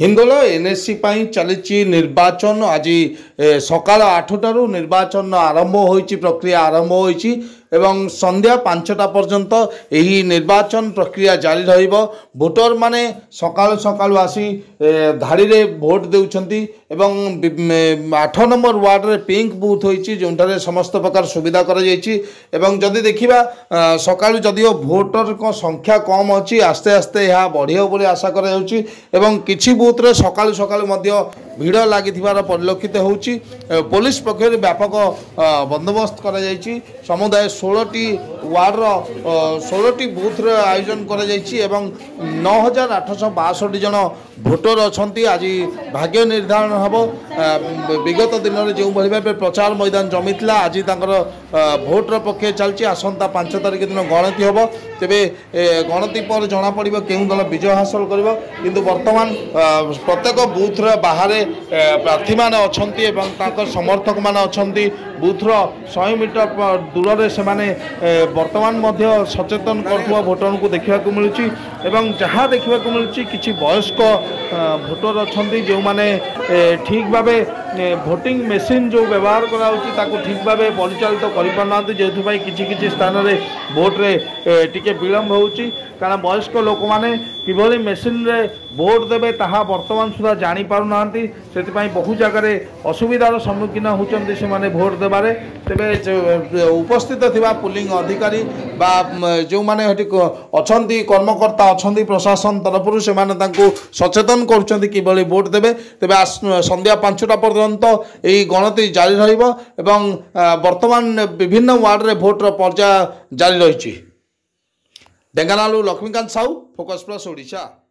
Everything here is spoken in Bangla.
ହିନ୍ଦୋଳ ଏନ୍ଏସ୍ସି ପାଇଁ ଚାଲିଛି ନିର୍ବାଚନ ଆଜି ସକାଳ ଆଠଟାରୁ ନିର୍ବାଚନ ଆରମ୍ଭ ହୋଇଛି ପ୍ରକ୍ରିୟା ଆରମ୍ଭ ହୋଇଛି এবং সন্ধ্যা পাঁচটা পর্যন্ত এই নির্বাচন প্রক্রিয়া জারি রহব ভোটর মানে সকাল সকাল আসি ধাড়িরে ভোট দেউছন্তি এবং আঠ নম্বর ওয়ার্ডরে পিঙ্ক বুথ হয়েছি যেটারে সমস্ত প্রকার সুবিধা করা যাই এবং যদি দেখিবা সকাল যদিও ভোটর সংখ্যা কম অস্তে আস্তে আস্তে ଏହା ବଢ଼ିବ ବୋଲି ଆଶା କରାଯାଉଛି ଏବଂ କିଛି ବୁଥରେ ସକାଳୁ ସକାଳୁ ମଧ୍ୟ ভিড় লাগিবার পরিলক্ষিত হচ্ছে পুলিশ পক্ষ ব্যাপক বন্দোবস্ত করা যাই সমুদায় ষোলটি ওয়ার্ডর ষোলটি বুথর আয়োজন করা যাই এবং ন হাজার আটশ বাষট্টি জন ভোটর অজ ভাগ্য নির্ধারণ হব বিগত দিনের যেভাবে ভাবে প্রচার ময়দান জমি লা আজ তাঁর ভোটর পক্ষে চলছে আসন্তা পাঁচ তারিখ দিন গণতি হব তবে গণতি পরে জনাপড়ব কেউ দল বিজয় হাসল করব কিন্তু বর্তমান প্রত্যেক বুথর বাহারে প্রার্থী মানে অনেক এবং তাঁর সমর্থক মানে অুথর শহে মিটর দূরে সে বর্তমান মধ্যে সচেতন করুয়া ভোটরকে দেখা মিলুছি এবং যা দেখা মিলুছি কিছু বয়স্ক ভোটর অনেক যে ঠিকভাবে ভোটিং মেসিন ଯେଉଁ ବ୍ୟବହାର କରାହେଉଛି ତାକୁ ଠିକ୍ ଭାବେ ପରିଚାଳିତ କରିପାରୁନାହାନ୍ତି ଯେଉଁଥିପାଇଁ କିଛି କିଛି ସ୍ଥାନରେ ଭୋଟ୍ରେ ଟିକେ ବିଳମ୍ବ ହେଉଛି କାରଣ ବୟସ୍କ ଲୋକମାନେ কিভাবে মেସିନ୍ରେ ଭୋଟ୍ ଦେବେ ତାହା ବର୍ତ୍ତମାନ ସୁଦ୍ଧା ଜାଣିପାରୁନାହାନ୍ତି ସେଥିପାଇଁ ବହୁ ଜାଗାରେ ଅସୁବିଧାର ସମ୍ମୁଖୀନ ହେଉଛନ୍ତି ସେମାନେ ଭୋଟ୍ ଦେବାରେ ତେବେ ଉପସ୍ଥିତ ଥିବା ପୁଲିଂ ଅଧିକାରୀ ବା ଯେଉଁମାନେ ସେଠି ଅଛନ୍ତି କର୍ମକର୍ତ୍ତା ଅଛନ୍ତି ପ୍ରଶାସନ ତରଫରୁ ସେମାନେ ତାଙ୍କୁ ସଚେତନ କରୁଛନ୍ତି କିଭଳି ଭୋଟ୍ ଦେବେ ତେବେ ସନ୍ଧ୍ୟା ପାଞ୍ଚଟା ପର୍ଯ୍ୟନ୍ତ ଏହି ଗଣତି ଜାରି ରହିବ ଏବଂ ବର୍ତ୍ତମାନ ବିଭିନ୍ନ ୱାର୍ଡ଼ରେ ଭୋଟ୍ର ପର୍ଯ୍ୟାୟ ଜାରି ରହିଛି लक्ष्मीकान्त लक्ष्मीकान्तु फोकस प्लस ओडिसा